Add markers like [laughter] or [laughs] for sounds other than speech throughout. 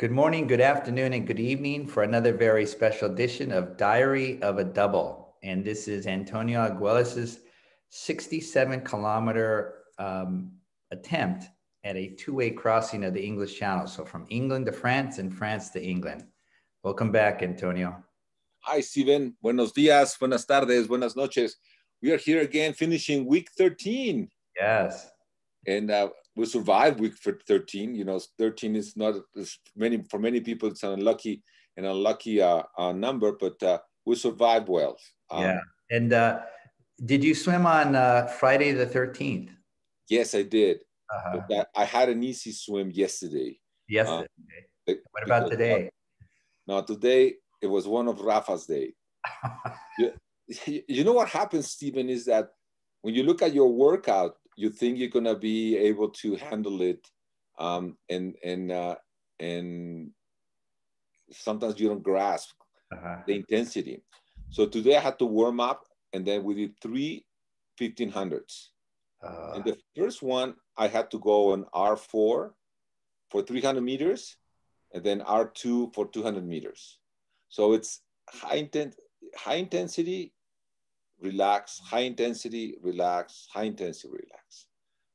Good morning, good afternoon, and good evening for another very special edition of Diary of a Double. And this is Antonio Argüelles' 67 kilometer um, attempt at a two way crossing of the English Channel. So from England to France and France to England. Welcome back, Antonio. Hi, Steven. Buenos dias, buenas tardes, buenas noches. We are here again finishing week 13. Yes. And uh, we survived week for 13. You know, 13 is not as many for many people. It's an unlucky an unlucky uh, uh, number, but uh, we survived well. Um, yeah. And uh, did you swim on uh, Friday the 13th? Yes, I did. Uh-huh. But I had an easy swim yesterday. Yesterday. what about today? no, today it was one of Rafa's day. [laughs] you, [laughs] you know what happens, Stephen, is that when you look at your workout, you think you're gonna be able to handle it, um, and and uh, and sometimes you don't grasp uh-huh. the intensity. So today I had to warm up, and then we did three 1500s. Uh, and the first one I had to go on R4 for 300 meters, and then R2 for 200 meters. So it's high intent, high intensity, relax, high intensity, relax, high intensity, relax.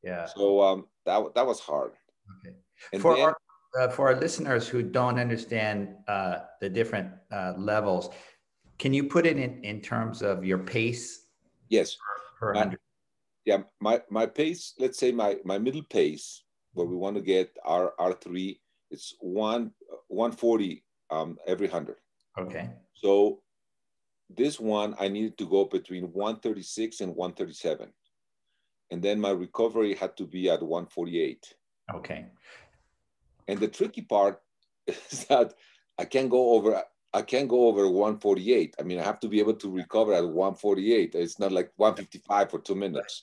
Yeah. So um, that that was hard. Okay. And for then, our uh, for our listeners who don't understand uh, the different uh, levels, can you put it in in terms of your pace? Yes. Per, per my, yeah, my my pace. Let's say my my middle pace, where we want to get our R three, it's one one forty um, every hundred. Okay. So this one, I needed to go between 136 and 137. And then my recovery had to be at 148. Okay. And the tricky part [laughs] is that I can't go over I can't go over 148. I mean, I have to be able to recover at 148. It's not like 155 for two minutes.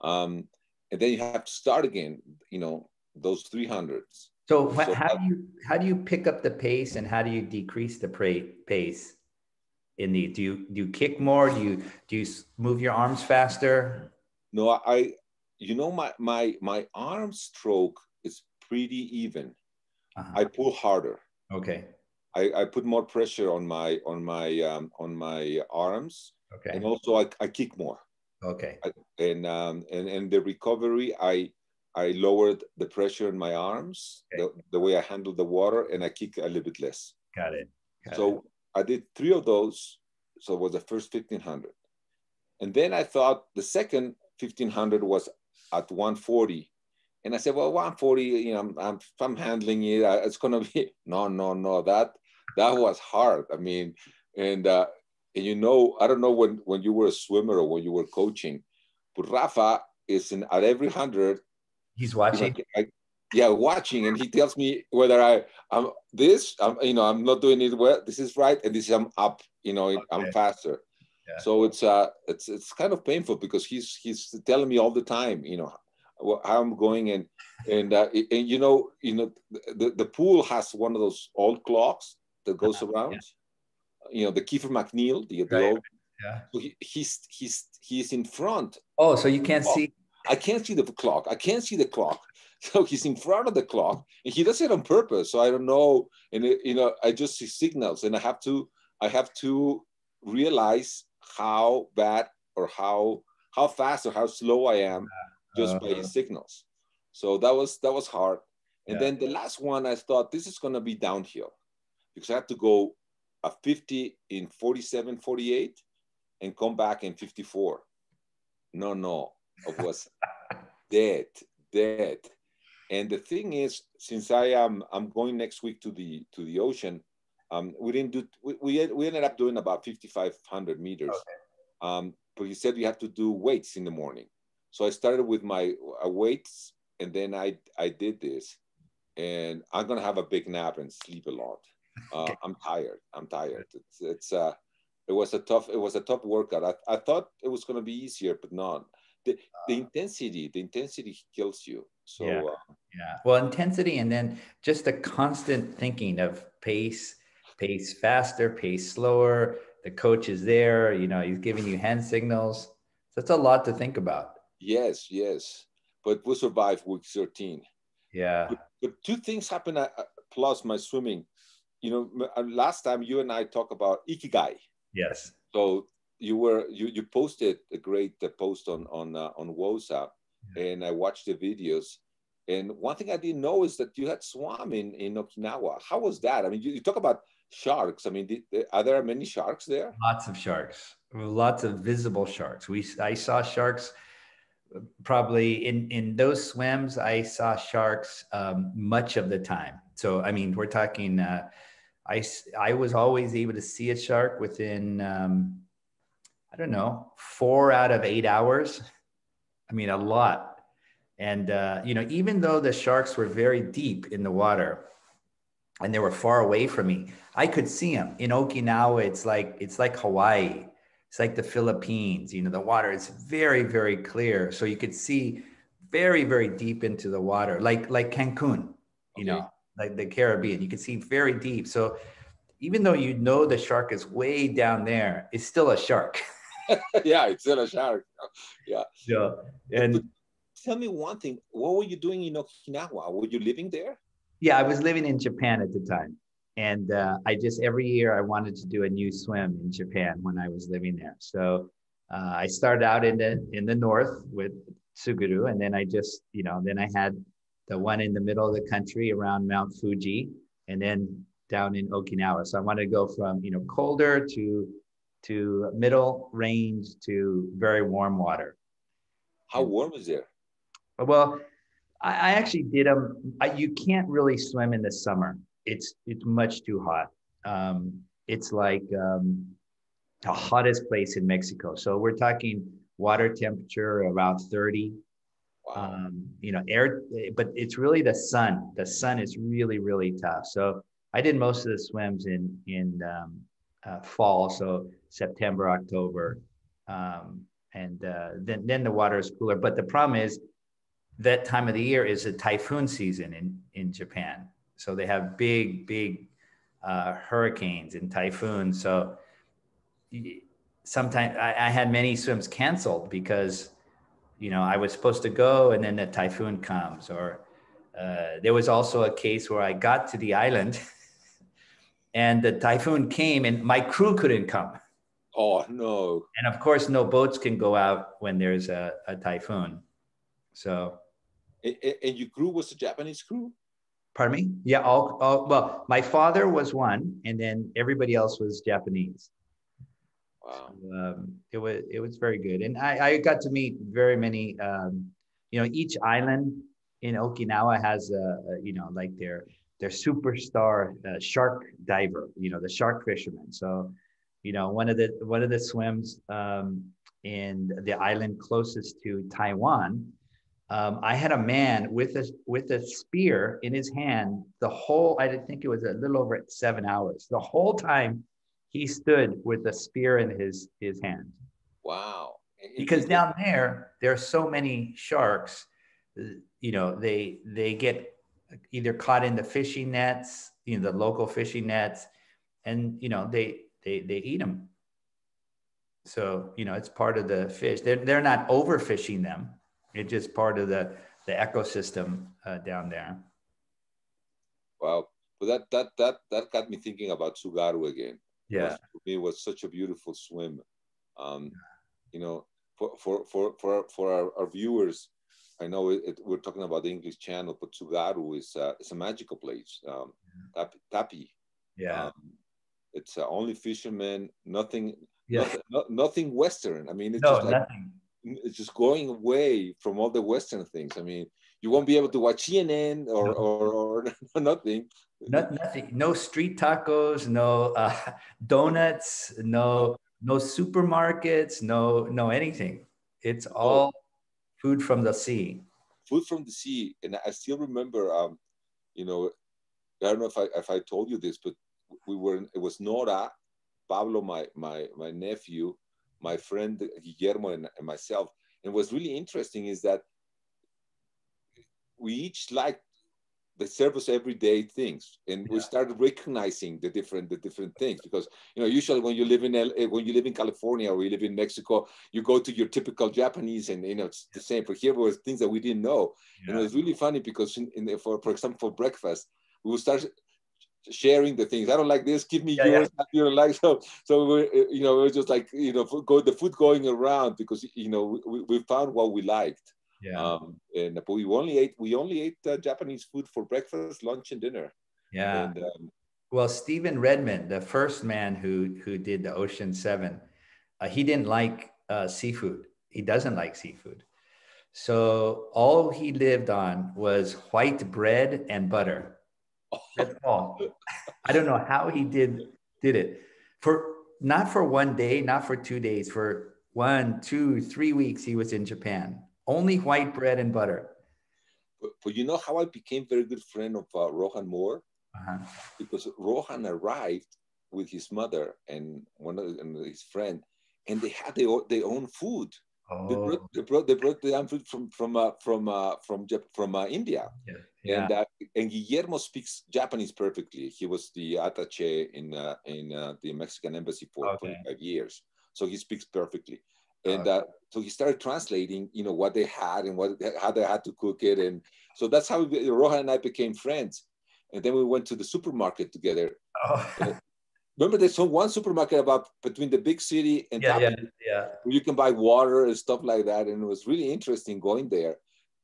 Um, and then you have to start again, you know, those 300s. So, so how do you how do you pick up the pace and how do you decrease the pace? In the do you do you kick more? Do you do you move your arms faster? No i you know my my my arm stroke is pretty even. Uh-huh. i pull harder. Okay. I, I put more pressure on my on my um, on my arms. Okay. And also i, I kick more. Okay. I, and um and and the recovery i i lowered the pressure in my arms okay. the, the way i handle the water and i kick a little bit less. Got it. Got so it I did three of those. So it was the first 1500. And then I thought the second 1500 was at 140. And I said, well, 140, you know, I'm, I'm, I'm handling it. It's going to be, [laughs] no, no, no, that, that was hard. I mean, and, uh, and you know, I don't know when, when you were a swimmer or when you were coaching, but Rafa is in at every hundred. He's watching. I, yeah watching and he tells me whether i i'm this i'm you know i'm not doing it well this is right and this is i'm up you know okay. i'm faster yeah. so it's uh it's it's kind of painful because he's he's telling me all the time you know how i'm going and and uh, and you know you know the, the pool has one of those old clocks that goes uh-huh. around yeah. you know the Kiefer McNeil the, the right. old yeah so he, he's he's he's in front oh so you can't see I can't see the clock. I can't see the clock. [laughs] So he's in front of the clock, and he does it on purpose. So I don't know, and it, you know, I just see signals, and I have to, I have to realize how bad or how how fast or how slow I am just uh, by his uh-huh. signals. So that was that was hard. And yeah. then the last one, I thought this is gonna be downhill because I have to go a 50 in 47, 48, and come back in 54. No, no, I was [laughs] dead, dead. And the thing is, since I am I'm going next week to the to the ocean, um, we didn't do we, we, we ended up doing about 5,500 meters. Okay. Um, but he said you have to do weights in the morning. So I started with my uh, weights, and then I I did this, and I'm gonna have a big nap and sleep a lot. [laughs] Uh, I'm tired. I'm tired. It's it's uh, it was a tough it was a tough workout. I, I thought it was gonna be easier, but not. The, the uh. intensity the intensity kills you so yeah. Uh, yeah. Well, intensity and then just a constant thinking of pace, pace faster, pace slower. The coach is there, you know, he's giving you hand signals. That's a lot to think about. Yes, yes. But we survived week 13. Yeah. But, but two things happened uh, plus my swimming. You know, uh, last time you and I talked about ikigai. Yes. So you were you you posted a great uh, post on on uh, on WOWSA. And I watched the videos. And one thing I didn't know is that you had swam in, in Okinawa. How was that? I mean, you, you talk about sharks. I mean, did, are there many sharks there? Lots of sharks. Lots of visible sharks. We I saw sharks probably in in those swims i saw sharks um, much of the time so i mean we're talking uh, i i was always able to see a shark within um, i don't know four out of eight hours [laughs] i mean a lot and uh, you know even though the sharks were very deep in the water and they were far away from me i could see them in okinawa it's like it's like hawaii it's like the Philippines, you know, the water is very, very clear. So you could see very, very deep into the water, like like Cancun, you okay. know, like the Caribbean. You can see very deep. So even though you know the shark is way down there, it's still a shark. [laughs] [laughs] yeah, it's in a shark. Yeah. Yeah. And but tell me one thing. What were you doing in Okinawa? Were you living there? Yeah, I was living in Japan at the time and uh, I just every year I wanted to do a new swim in Japan when I was living there. So uh, I started out in the in the north with Tsugaru, and then I just you know then I had the one in the middle of the country around Mount Fuji, and then down in Okinawa. So I wanted to go from you know colder to to middle range to very warm water. How warm is there? Well, I, I actually did them. I, you can't really swim in the summer it's it's much too hot. Um, it's like um, the hottest place in Mexico. So we're talking water temperature around 30. Wow. Um, you know, air, but it's really the sun. The sun is really, really tough. So I did most of the swims in in um, uh, fall, so September, October, um, and uh, then then the water is cooler. But the problem is that time of the year is a typhoon season in in Japan. So they have big, big uh, hurricanes and typhoons. So sometimes I, I, had many swims canceled because, you know, I was supposed to go and then the typhoon comes. Or uh, there was also a case where I got to the island [laughs] and the typhoon came and my crew couldn't come. Oh, no. And of course, no boats can go out when there's a, a typhoon. So. And, and your crew was a Japanese crew? Pardon me? Yeah, all, all well, my father was one, and then everybody else was Japanese. Wow. So, um, it was it was very good, and I, I got to meet very many. Um, you know, each island in Okinawa has a, a you know like their their superstar uh, shark diver. You know, the shark fisherman. So, you know, one of the one of the swims um, in the island closest to Taiwan um, I had a man with a with a spear in his hand the whole. I think it was a little over seven hours. The whole time he stood with a spear in his his hand. Wow! Because down there there are so many sharks. You know they they get either caught in the fishing nets, you know the local fishing nets, and you know they they they eat them. So you know it's part of the fish. They're they're not overfishing them it's just part of the the ecosystem uh, down there. Wow, well that that that that got me thinking about Tsugaru again. Yeah, for me, it was such a beautiful swim. Um, you know, for for for for for our, our viewers, I know it, it, we're talking about the English channel, but Tsugaru is uh, it's a magical place. Um, Tappi, Tappi. Yeah. Um, it's uh, only fishermen, nothing, yeah. nothing, no, nothing Western. I mean, it's no, just like, nothing it's just going away from all the Western things. I mean, you won't be able to watch CNN or, no. or, or [laughs] nothing. Not, nothing. No street tacos. No uh, [laughs] donuts. No no supermarkets. No no anything. It's all. Food from the sea. Food from the sea, and I still remember. Um, you know, I don't know if I if I told you this, but we were. It was Nora, Pablo, my my my nephew, my friend Guillermo and, and myself. And what's really interesting is that we each like the service everyday things and yeah. we started recognizing the different the different things because you know usually when you live in L- when you live in california or you live in mexico you go to your typical japanese and you know it's the same but here was things that we didn't know yeah. and it was really funny because in, in the, for for example for breakfast we would start sharing the things. I don't like this. Give me Yeah, yours. You don't like so. So we, you know, we're just like you know, go the food going around because you know we, we found what we liked. Yeah. Um, we only ate we only ate uh, Japanese food for breakfast, lunch, and dinner. yeah. And um, Well, Stephen Redmond, the first man who who did the Ocean Seven, uh, he didn't like uh, seafood. He doesn't like seafood. So all he lived on was white bread and butter. [laughs] That's all. I don't know how he did did it for not for one day, not for two days, for one, two, three weeks. He was in Japan. Only white bread and butter. but, but you know how I became very good friend of uh, Rohan More Uh-huh. because Rohan arrived with his mother and one of his friend, and they had their, own- their own food. They Oh, brought they brought, they brought the own food from from uh, from uh, from Jap- from uh, India. yeah. And uh, and Guillermo speaks Japanese perfectly. He was the attaché in uh, in uh, the Mexican embassy for Okay. 25 years, so he speaks perfectly. And uh, so he started translating, you know, what they had and what how they had to cook it, and so that's how we, Rohan and I became friends. And then we went to the supermarket together. Oh. Remember, there's one supermarket about between the big city and yeah, yeah, yeah. where you can buy water and stuff like that. And it was really interesting going there.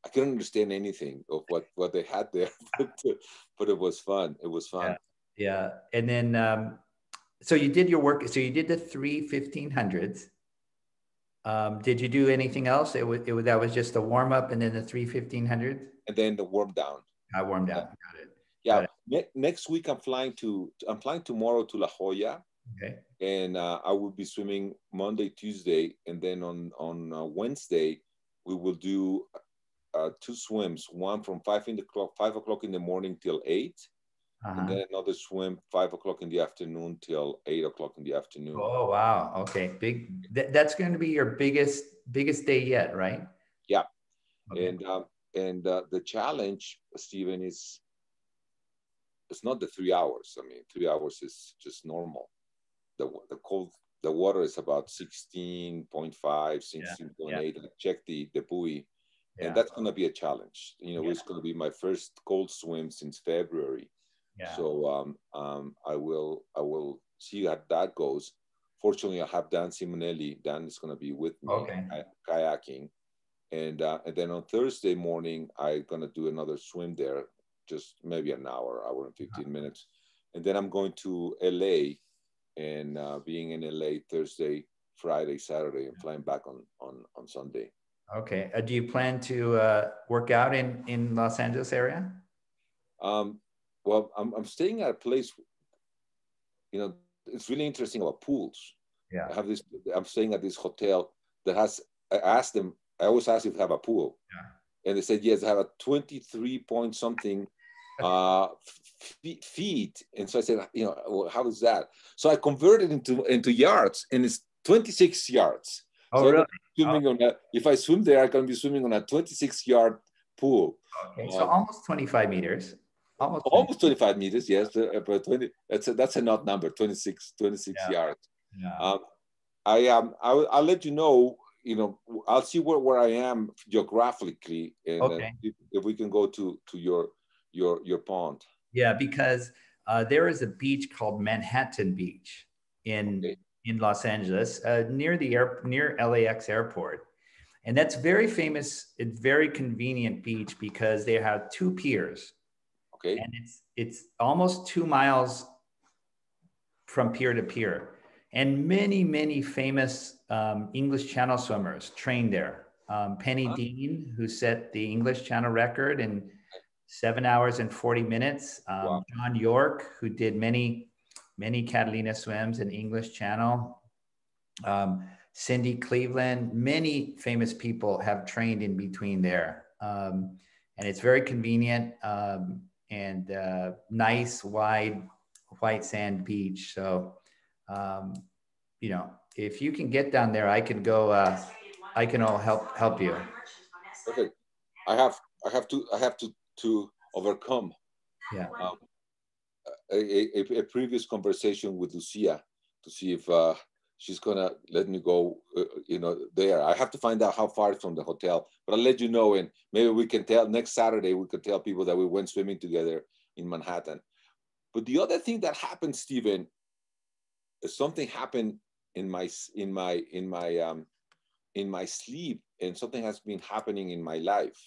I couldn't understand anything of what, what they had there, [laughs] but, but it was fun. It was fun. Yeah. And then, um, so you did your work. So you did the three 1500s. Um, did you do anything else? It was, it was, that was just a warm up and then the three 1500s? And then the warm down. I warmed down. Got it. Yeah. Got Ne- next week I'm flying to I'm flying tomorrow to La Jolla, Okay. and uh, I will be swimming Monday, Tuesday, and then on on uh, Wednesday we will do uh, two swims. One from five in the clock, five o'clock in the morning till 8 Uh-huh. and then another swim five o'clock in the afternoon till eight o'clock in the afternoon. Oh, wow. Okay. Big, th- that's going to be your biggest, biggest day yet, right? Yeah. Okay. And um, and uh, the challenge, Stephen, is it's not the three hours. I mean, three hours is just normal. The the cold the water is about 16.5, 16.8. I checked the the buoy, yeah. and that's going to be a challenge. You know, Yeah. it's going to be my first cold swim since February. Yeah. So um, um, I will I will see how that goes. Fortunately, I have Dan Simonelli. Dan is going to be with me Okay. kayaking, and uh, and then on Thursday morning I'm going to do another swim there, just maybe an hour, hour and 15 minutes, and then I'm going to LA, and uh, being in LA Thursday, Friday, Saturday, and flying back on on on Sunday. Okay. Uh, do you plan to uh, work out in, in Los Angeles area? Um, well, I'm, I'm staying at a place, you know, it's really interesting about pools. Yeah. I have this, I'm staying at this hotel that has, I asked them, I always ask if they have a pool. Yeah. And they said, yes, they have a 23 point something [laughs] uh, feet, feet. And so I said, you know, well, how is that? So I converted into, into yards and it's 26 yards. Oh, So- really? Swimming on a, if I swim there, I can be swimming on a 26 yard pool. Okay. So Um, almost 25 meters. Almost. almost 25 meters yes uh, but 20 that's a, that's an odd number 26 26 Yeah. yards Yeah. um i um I'll, I'll let you know you know i'll see where, where i am geographically and uh, Okay. if, if we can go to to your your your pond Yeah, because uh, there is a beach called Manhattan Beach in Okay. in Los Angeles, uh, near the air near LAX airport, and that's very famous. It's very convenient beach because they have two piers, okay and it's it's almost two miles from pier to pier, and many many famous um, English Channel swimmers trained there. Um, Penny Huh? Dean, who set the English Channel record in seven hours and 40 minutes. Um, Wow. John York, who did many, many Catalina swims in English Channel. Um, Cindy Cleveland, many famous people have trained in between there. Um, and it's very convenient um, and uh, nice, wide, white sand beach. So, um, you know, if you can get down there, I can go, uh, I can all help help you. perfect i have i have to i have to to overcome Yeah. um, a, a, a previous conversation with lucia to see if uh, she's gonna let me go uh, you know there i have to find out how far it's from the hotel but i'll let you know and maybe we can tell next saturday we could tell people that we went swimming together in manhattan But the other thing that happened, Stephen, is something happened in my in my in my um, in my sleep, and something has been happening in my life.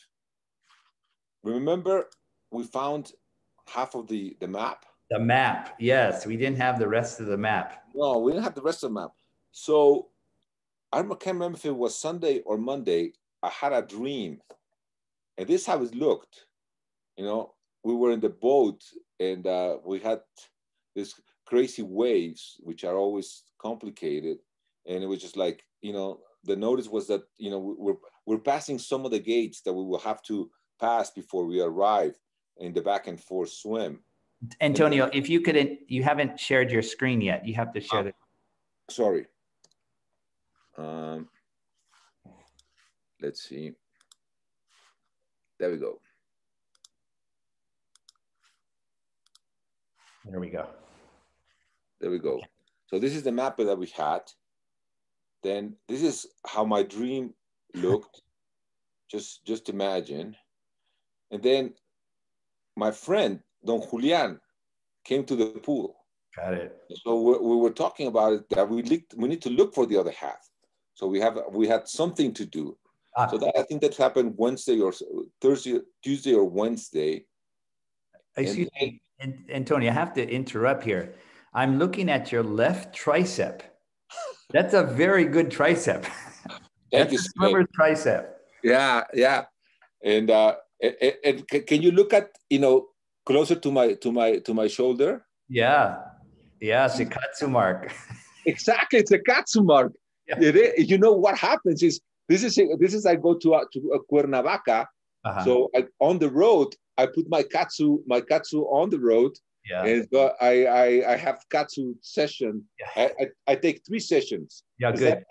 Remember, we found half of the the map. The map, yes. We didn't have the rest of the map. No, we didn't have the rest of the map. So I can't remember if it was Sunday or Monday. I had a dream, and this how it looked. You know, we were in the boat, and uh, we had this crazy waves, which are always complicated, and it was just like you know. The notice was that you know we're we're passing some of the gates that we will have to pass before we arrive in the back and forth swim. Antonio, if you couldn't, you haven't shared your screen yet. You have to share uh, the. Sorry. Um, let's see. There we go. There we go. There we go. So this is the map that we had. Then this is how my dream looked. [laughs] just just imagine. And then my friend Don Julian came to the pool. Got it. So we, we were talking about it that we we need to look for the other half. So we have we had something to do. Ah. So that I think that happened Wednesday or Thursday, Tuesday or Wednesday. Excuse and, me, Antonio. I have to interrupt here. I'm looking at your left tricep. That's a very good tricep. [laughs] Thank you, swimmer's tricep. Yeah, yeah, and uh, and, and can you look at you know closer to my to my to my shoulder? Yeah, yeah, it's a kaatsu mark. [laughs] exactly, it's a kaatsu mark. Yeah. You know what happens is this is this is I go to uh, to uh, Cuernavaca, uh-huh. so I, on the road I put my kaatsu my kaatsu on the road. Yeah. And uh, I, I I have kaatsu session. Yeah. I, I, I take three sessions. Yeah, is good. That...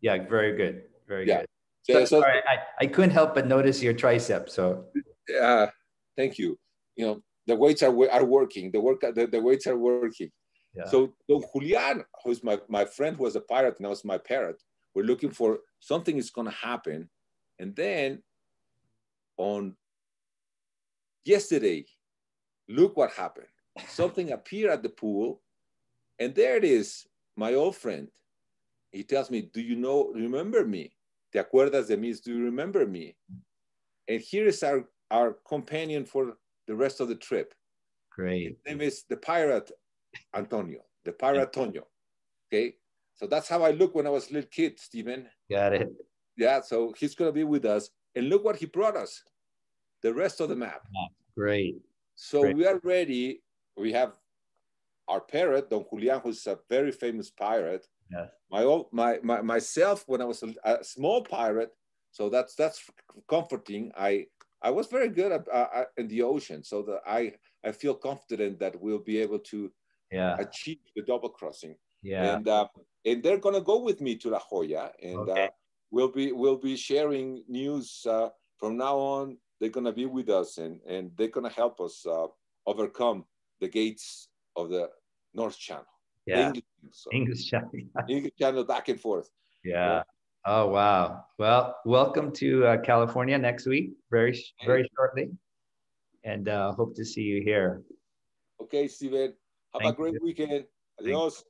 Yeah, very good. Very yeah. good. So, so, sorry, I, I couldn't help but notice your tricep. So yeah, thank you. You know, the weights are are working. The work the, the weights are working. Yeah. So Don Julian, who's my, my friend who was a pirate, now is my parrot. We're looking for something is gonna happen. And then on yesterday, look what happened. Something appeared at the pool, and there it is, my old friend. He tells me, Do you know, remember me? ¿Te acuerdas de mí? Do you remember me? And here is our, our companion for the rest of the trip. Great. His name is the pirate Antonio, the pirate Antonio. Okay. So that's how I look when I was a little kid, Stephen. Got it. Yeah. So he's going to be with us. And look what he brought us the rest of the map. Great. So Great. we are ready. We have our parrot, Don Julian, who's a very famous pirate. Yes. My old, my, my myself when I was a, a small pirate. So that's that's comforting. I I was very good at, uh, in the ocean, so that I I feel confident that we'll be able to yeah. achieve the double crossing. Yeah. And uh, and they're gonna go with me to La Jolla, and okay. uh, we'll be we'll be sharing news uh, from now on. They're gonna be with us, and and they're gonna help us uh, overcome the gates of the North Channel. Yeah. English, so. English Channel. English Channel back and forth. Yeah. yeah. Oh wow! Well, welcome to uh, California next week, very very shortly, and uh, hope to see you here. Okay, Steven. Have Thank a great you. weekend. Adios.